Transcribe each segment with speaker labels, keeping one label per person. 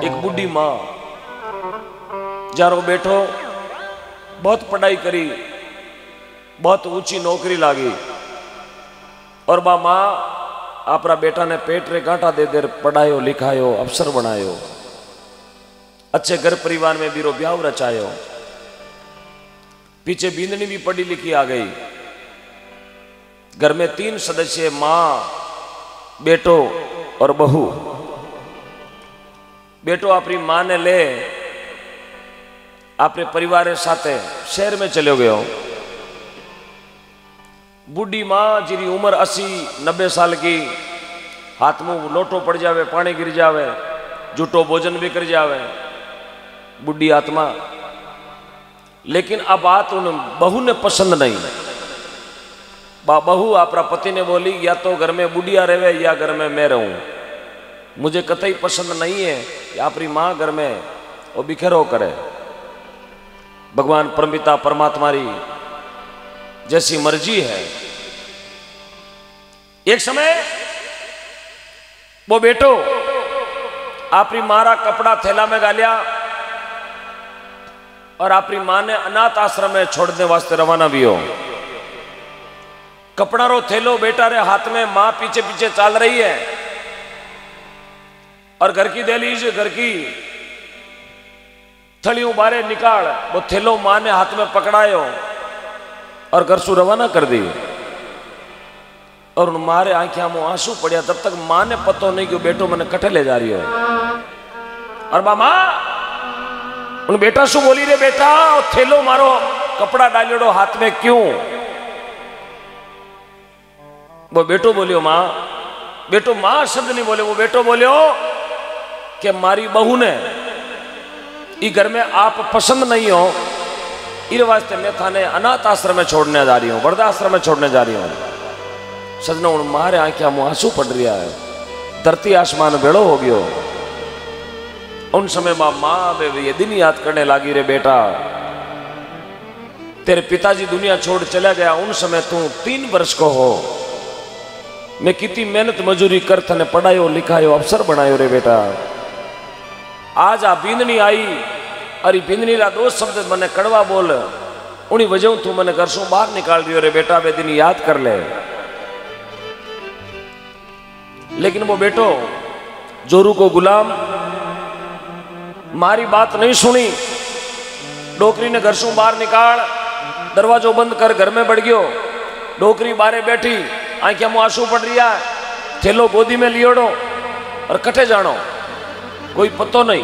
Speaker 1: एक बूढ़ी माँ। जारो बैठो, बहुत पढ़ाई करी, बहुत ऊँची नौकरी लागी। और बा माँ, आपरा बेटा ने पेट रे गांठा दे दे पढ़ायो, लिखायो, अफसर बनायो। अच्छे घर परिवार में बीरो ब्याह रचायो। पीछे बींदनी भी पढ़ी लिखी आ गई। घर में तीन सदस्य, माँ, बेटो और बहू। बेटो अपनी माँ ने ले अपने परिवार साथ शहर में चले गयो। बूढ़ी माँ जिरी उम्र अस्सी, नब्बे साल की, हाथ मुँह लोटो पड़ जावे पानी गिर जावे, जूठो भोजन भी कर जावे, बुढ़ी आत्मा। लेकिन अब बात उन बहू ने पसंद नहीं। बहू आपरा पति ने बोली, या तो घर में बुढ़िया रहे या घर में मैं रहूँ। मुझे कतई पसंद नहीं है। कि आपरी माँ घर में वो बिखेरो करे भगवान परमिता परमात्मा री जैसी मर्ज़ी है एक समय वो बेटो आपरी मारा कपड़ा थैला में गालिया और आपरी माँ ने अनाथ आश्रम में छोड़ने वास्ते रवाना भी हो कपड़ा रो थैलो बेटा रे हाथ में माँ पीछे पीछे चल रही है और घर की दहलीज, घर की थलियों बारे निकाल, वो थैलो माँ ने हाथ में पकड़ायो और घर सु रवाना कर दी और उन मारे आंखिया में आँसू पड़िया तब तक माँ ने पतो नहीं कि बेटो मैंने कटे ले जा रही हो। और मामा, उन बेटा शू बोली रे, बेटा, थैलो मारो, कपड़ा डालियो हाथ में क्यों? वो बेटो बोलियो, माँ, बेटो माँ शब्द नहीं बोले, वो बेटो बोलियो कि मारी बहू ने घर में आप पसंद नहीं हो इस वास्ते मैं थाने अनाथ आश्रम में छोड़ने जा रही हूँ, वृद्धाश्रम में छोड़ने जा रही हूँ। सजना हूँ मारे आंखिया मुँह आँसू पड़ रहा है। धरती आसमान बेड़ो हो गयो। उन समय माँ माँ बे ये दिन याद करने लगी रे बेटा। तेरे पिताजी दुनिया छोड़ चला गया, उन समय तू तीन वर्ष को हो। मैं कितनी मेहनत मजूरी कर थने पढ़ायो, लिखायो, अफसर बनायो रे बेटा। आज आ बींदनी आई, अरे बींदनी रा दो शब्द मैंने कड़वा बोल। उन्हीं वजह तू मैंने घर सो बाहर निकाल दियो रे, बेटा वे दिन याद कर ले। लेकिन वो बेटो, जोरू को गुलाम, मारी बात नहीं सुनी। डोकरी ने घर से बाहर निकाल, दरवाजो बंद कर घर में बढ़ गयो डोकरी बारे बैठी, आँखें मुँह आँसू पड़ है थैलो गोदी में लियोड़ो और कटे जानो कोई पतो नहीं।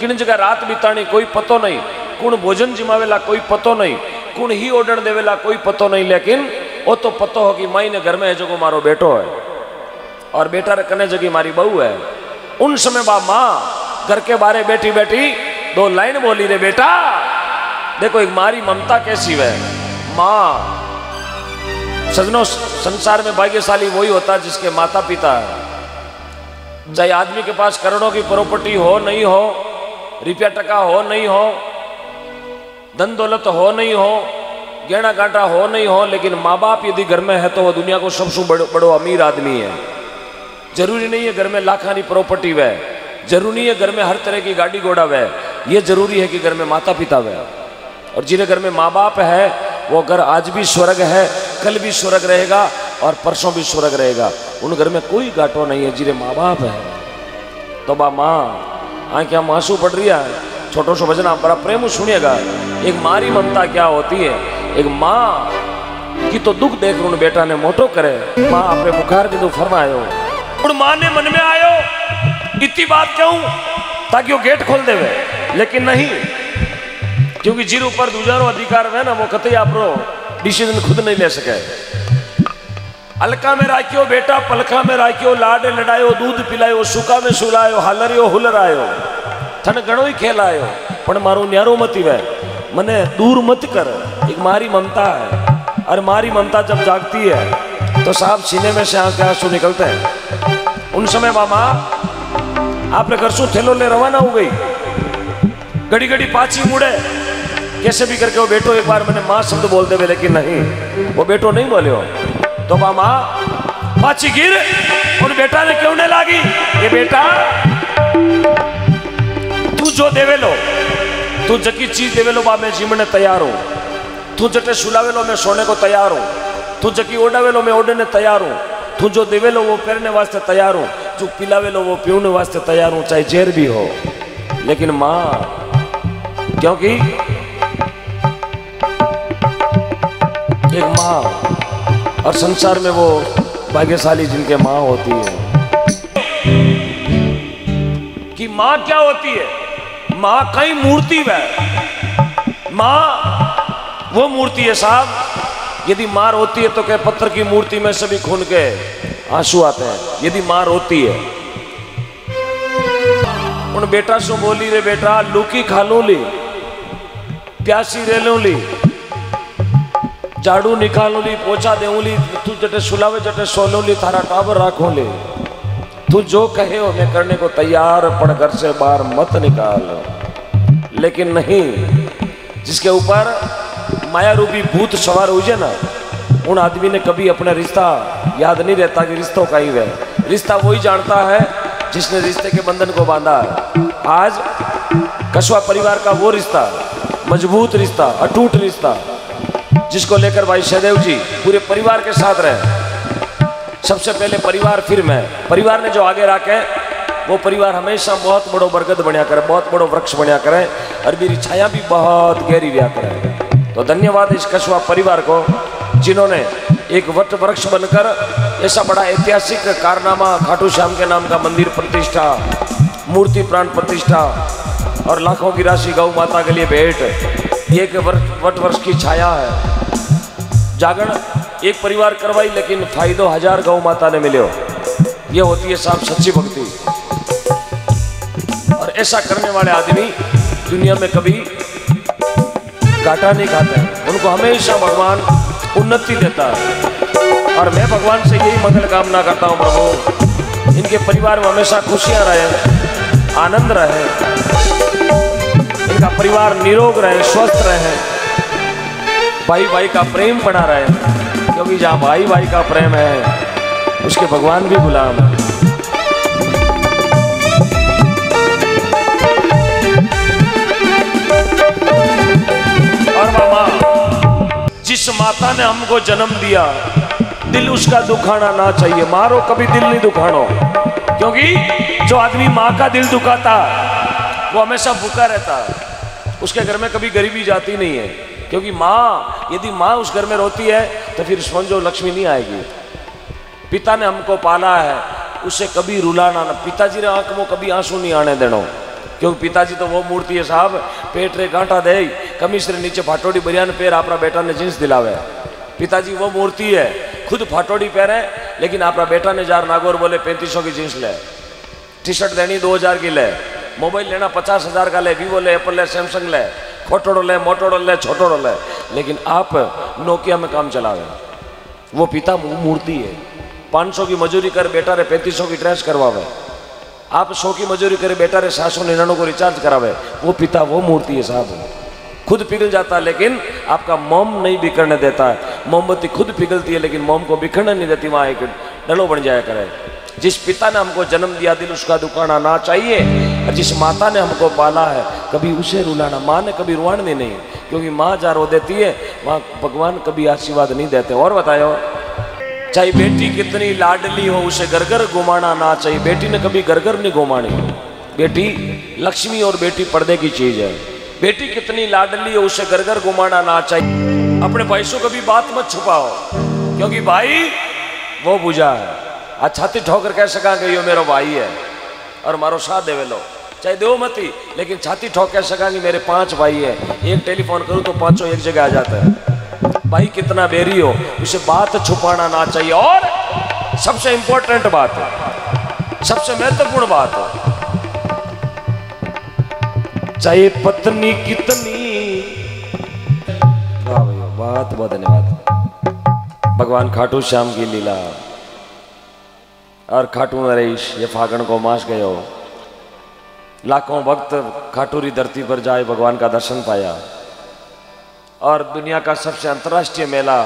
Speaker 1: किन जगह रात बितानी कोई पतो नहीं। कौन भोजन जिमावेला कोई पतो नहीं। कौन ही ऑर्डर देवेला कोई पतो नहीं। लेकिन वो तो पतो हो कि माई ने घर में है जो मारो बेटो है। और बेटा रे कने जगी मारी बहू है। उन समय बा माँ घर के बारे बैठी बैठी दो लाइन बोली रे, बेटा, देखो एक मारी ममता कैसी है। माँ, सजनों संसार में भाग्यशाली वही होता जिसके माता पिता है। चाहे आदमी के पास करोड़ों की प्रॉपर्टी हो, नहीं हो, रुपया टका हो, नहीं हो धन दौलत हो, नहीं हो, गहना गांटा हो, नहीं हो, लेकिन माँ बाप यदि घर में है तो वह दुनिया को सबसे बड़ो बड़ो अमीर आदमी है। ज़रूरी नहीं है घर में लाखानी प्रॉपर्टी वह ज़रूरी नहीं है घर में हर तरह की गाड़ी घोड़ा वह यह ज़रूरी है कि घर में माता पिता वह और जिन्हें घर में माँ बाप है, वो घर आज भी स्वर्ग है, कल भी स्वर्ग रहेगा और परसों भी स्वर्ग रहेगा। उन घर में कोई घाटो नहीं है जिन्हें माँ बाप है। तो बा माँ, आँखें मांसू पड़ रही है? छोटो सो भजन, आप बड़ा प्रेम सुनिएगा। एक मारी ममता क्या होती है? एक माँ की तो दुख देख उन बेटा ने मोटो करे। माँ अपने बुखार की तो फरमायो। उन माँ ने मन में आयो, इतनी बात क्यों ताकि वो गेट खोल देवे। लेकिन नहीं, क्योंकि जिर ऊपर दूजारो अधिकार है ना, वो कतई आप डिसीज़न खुद नहीं ले सके। अलका में राखियो बेटा, पलखा में राखियो, लाड लड़ायो, दूध पिलायो, सुका में सुलायो, हालरियो, हुलरायो। थन घणो ही खेलायो पण मारो न्यारो मत वे मने दूर मत कर, एक मारी ममता है। और मारी ममता जब जागती है तो साहब सीने में से आँखें आँसू निकलते हैं। उन समय मामा घर सु थैलो ले रवाना हो गई। घड़ी घड़ी पाची मुड़े। कैसे भी करके वो बेटो एक बार मैंने माँ शब्द बोल दे लेकिन नहीं। वो बेटो नहीं बोले हो। तो मामा पाची गिर। उन बेटा ने क्यों नहीं लागी? ये बेटा, तू जो देवेलो तू जकी चीज़ देवेलो बा मैं जीमने तैयार हूँ। तू जटे सुलावेलो मैं सोने को तैयार हूँ। तू जकी ओडावेलो मैं ओडने तैयार हूँ। तू जो देवेलो वो पहनने वास्ते तैयार हूँ। जो पिलावेलो वो पीने वास्ते तैयार हूँ, चाहे जेर भी हो। लेकिन माँ, क्योंकि एक माँ और संसार में वो भाग्यशाली जिनके माँ होती है। कि माँ क्या होती है? माँ कई मूर्ति वह माँ, वो मूर्ति है साहब। यदि माँ रोती है तो क्या पत्थर की मूर्ति में सभी खून के आँसू आते हैं। यदि माँ रोती है। उन बेटा सो बोली, रे बेटा, लूकी खा लू ली, प्यासी रे लू ली झाड़ू निकालू ली पोछा देऊ ली तू जटे सुलावे जटे सोलू ली थारा टाबर राखू ली तू जो कहे हो मैं करने को तैयार पड़ घर से बाहर मत निकाल लेकिन नहीं जिसके ऊपर माया रूपी भूत सवार हो जाए ना उन आदमी ने कभी अपना रिश्ता याद नहीं रहता कि रिश्तों का ही है रिश्ता वही जानता है जिसने रिश्ते के बंधन को बांधा है आज कछुआ परिवार का वो रिश्ता मज़बूत रिश्ता अटूट रिश्ता जिसको लेकर भाई सहदेव जी पूरे परिवार के साथ रहे। सबसे पहले परिवार फिर मैं। परिवार ने जो आगे रखे, वो परिवार हमेशा बहुत बड़ो बरगद बनया करे, बहुत बड़ो वृक्ष बनया करे और मेरी छाया भी बहुत गहरी व्या करे। तो धन्यवाद इस कछुआ परिवार को, जिन्होंने एक वट वृक्ष बनकर ऐसा बड़ा ऐतिहासिक कारनामा, खाटू श्याम के नाम का मंदिर प्रतिष्ठा, मूर्ति प्राण प्रतिष्ठा और लाखों की राशि गौ माता के लिए भेंट, ये एक वट वर्ष की छाया है। जागरण एक परिवार करवाई, लेकिन फायदो हज़ार गौ माता ने मिले हो ये होती है साहब सच्ची भक्ति। और ऐसा करने वाले आदमी दुनिया में कभी घाटा नहीं खाते उनको हमेशा भगवान उन्नति देता है। और मैं भगवान से यही मंगल कामना करता हूँ, प्रभु। इनके परिवार में हमेशा खुशियाँ रहे, आनंद रहे। इनका परिवार निरोग रहे, स्वस्थ रहे। भाई भाई का प्रेम बना रहे। क्योंकि जहाँ भाई भाई का प्रेम है, उसके भगवान भी गुलाम है। और मामा, जिस माता ने हमको जन्म दिया, दिल उसका दुखाना ना चाहिए। मारो, कभी दिल नहीं दुखानो। क्योंकि जो आदमी माँ का दिल दुखाता, वो हमेशा भूखा रहता। उसके घर में कभी गरीबी जाती नहीं है। क्योंकि माँ, यदि माँ उस घर में रोती है तो फिर समझो लक्ष्मी नहीं आएगी। पिता ने हमको पाला है, उसे कभी रुलाना ना पिताजी ने आँख में कभी आँसू नहीं आने देना। क्योंकि पिताजी तो वो मूर्ति है साहब, पेट रे कांटा दे, कमीज नीचे फाटोड़ी बरियान पैर अपना बेटा ने जींस दिलावे। पिताजी वो मूर्ति है, खुद फाटोड़ी पहने लेकिन अपना बेटा ने जार नागौर बोले, पैंतीस की जींस ले। टी शर्ट देनी दो हज़ार की ले। मोबाइल लेना पचास हज़ार का ले, वीवो ले, एप्पल ले, सैमसंग ले, खोटोड़ो ले, मोटोड़ो ले, छोटोड़ो ले। लेकिन आप नोकिया में काम चलावे वो पिता मूर्ति है। पाँच सौ की मजूरी कर, बेटा रे, पैंतीस सौ की ड्रेस करवावे। आप सौ की मजूरी करे, बेटा रे सात सौ निन्यानवे को रिचार्ज करावे। वो पिता, वो मूर्ति है साहब। खुद पिघल जाता है, लेकिन आपका मोम नहीं बिखरने देता है। मोमबत्ती खुद पिघलती है, लेकिन मोम को बिखरने नहीं देती, वहाँ एक डलो बन जाया करे। जिस पिता ने हमको जन्म दिया दिल उसका दुखाना ना चाहिए और जिस माता ने हमको पाला है, कभी उसे रुलाना, माँ ने कभी रुआने नहीं, क्योंकि माँ जहाँ रो देती है, वहाँ भगवान कभी आशीर्वाद नहीं देते। और बतायो चाहे बेटी कितनी लाडली हो, उसे घर घर घुमाना ना चाहिए, बेटी ने कभी घर घर नहीं घुमानी। बेटी लक्ष्मी और बेटी पर्दे की चीज़ है। बेटी कितनी लाडली हो, उसे घर घर घुमाना ना चाहिए। अपने भाई से कभी बात मत छुपाओ, क्योंकि भाई, वो बुझा है। आज छाती ठोकर कह सका कि यो मेरा भाई है और मारो साथ देवे लो चाहे दो मती, लेकिन छाती ठोक कह सका कि मेरे पाँच भाई है। एक टेलीफोन करूँ तो पाँचों एक जगह आ जाता है। भाई, कितना बेरी हो, उसे बात छुपाना ना चाहिए। और सबसे इंपॉर्टेंट बात है सबसे महत्वपूर्ण बात है चाहे पत्नी कितनी भैया बहुत बहुत धन्यवाद। भगवान खाटू श्याम की लीला। और खाटू नरेश ये फागण को मास गयो। लाखों भक्त खाटूरी धरती पर जाए भगवान का दर्शन पाया। और दुनिया का सबसे अंतर्राष्ट्रीय मेला,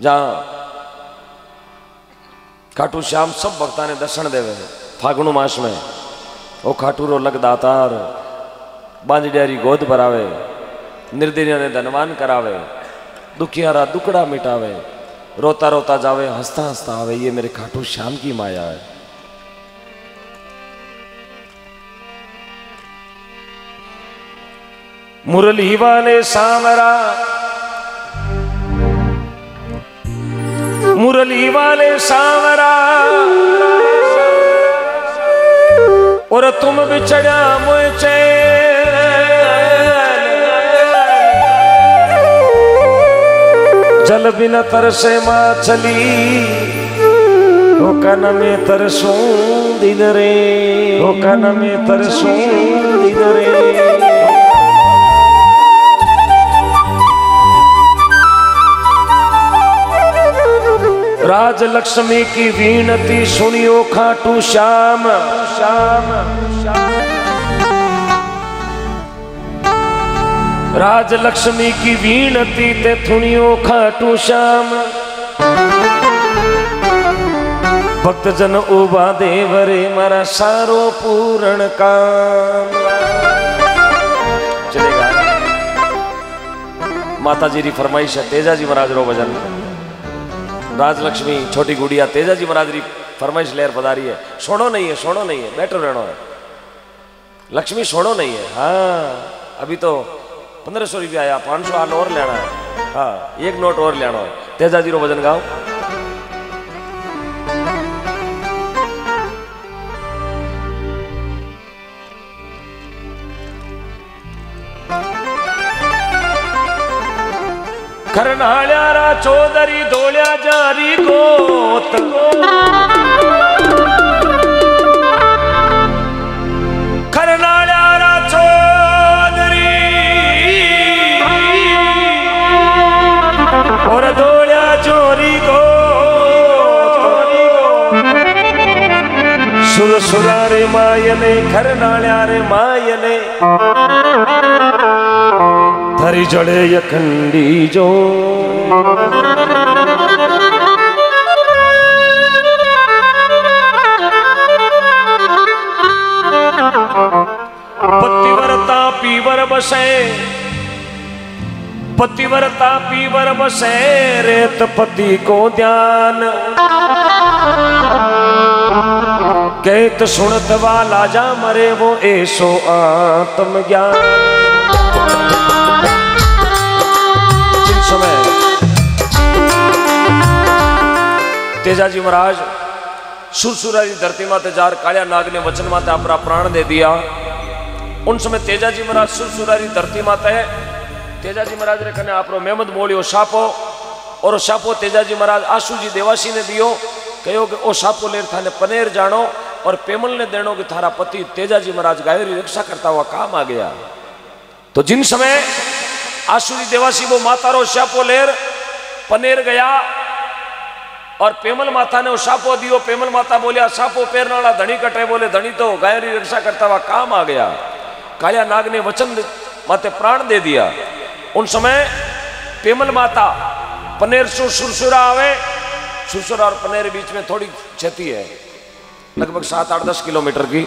Speaker 1: जहाँ खाटू श्याम सब भक्ता ने दर्शन देवे, फागुन मास में। ओ खाटूरो लग दातार बांजडियारी गोद भरावे निर्दनिया ने धनवान करावे, दुखियारा दुकड़ा मिटावे। रोता रोता जावे हंसता हंसता आवे, ये मेरे खाटू श्याम की माया है। मुरली वाले सांवरा, मुरली वाले सांवरा, और तुम बिछड़ा मुझे जल बिना तरसे माछली, ओ कन में तरसू दिन रे, ओ कन में तरसू दिन रे। राज लक्ष्मी की वीणती सुनियो खाटू श्याम श्याम श्याम। राज लक्ष्मी की वीणती ते थुनियो खाटू श्याम। भक्त जन उबा देव रे मारा सारो पूर्ण काम। चलेगा। माता जी री फरमाइश है तेजा जी महाराज रो भजन। राजलक्ष्मी छोटी गुड़िया तेजा जी महाराज री फरमाइश लेर पधारी है। सोनो नहीं है सोनो नहीं है, बैठो रहना है। लक्ष्मी सोनो नहीं है। हाँ अभी तो पंद्रह सौ रुपया आया पाँच सौ आल और लेना है। हाँ एक नोट और लेना है। तेजा जी रो भजन गाओ करनाळ्यारा चौधरी धोळ्या जारी गोत सुरसुरा रे मायने करनाळ्या रे मायने धरी जड़े यखंडी जो। पतिवरता पीवर बसे। पतिवरता पीवर बसे, रेत पति को ध्यान। कहत सुनत वाला जा मरे वो ऐसो आत्म ज्ञान। समय? तेजाजी महाराज सुरसुरा की धरती माते जार कालिया नाग ने वचन माते अपना प्राण दे दिया। उन समय तेजाजी महाराज सुरसुरा की धरती माते, तेजाजी महाराज ने कने आपरो मेहमद मोलियो सापो, और सापो तेजाजी महाराज आशु जी देवासी ने दियो कहो कि ओ सापो लेर थाने पनेर जानो और पेमल ने देनो कि थारा पति तेजाजी महाराज गायरी रक्षा करता हुआ काम आ गया। तो जिन समय आशुरी देवासी वो माता रो शापो लेर पनेर गया और पेमल माता ने वो दियो, पेमल माता बोलिया, शापो पेरनाला धनी कटे बोले धनी तो गायरी रक्षा करता हुआ काम आ गया। कालिया नाग ने वचन माते प्राण दे दिया। उन समय पेमल माता, पनेर सुरसुरा आवे। सुरसुरा और पनेर बीच में थोड़ी क्षति है। लगभग सात आठ दस किलोमीटर की।